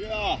Yeah.